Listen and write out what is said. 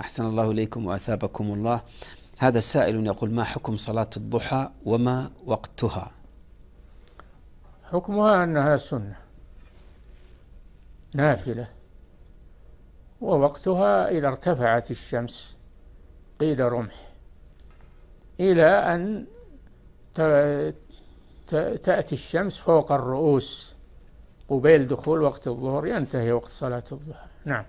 أحسن الله إليكم وأثابكم الله. هذا سائل يقول ما حكم صلاة الضحى وما وقتها؟ حكمها أنها سنة نافلة ووقتها إذا ارتفعت الشمس قيل رمح إلى أن تأتي الشمس فوق الرؤوس قبيل دخول وقت الظهر ينتهي وقت صلاة الضحى. نعم.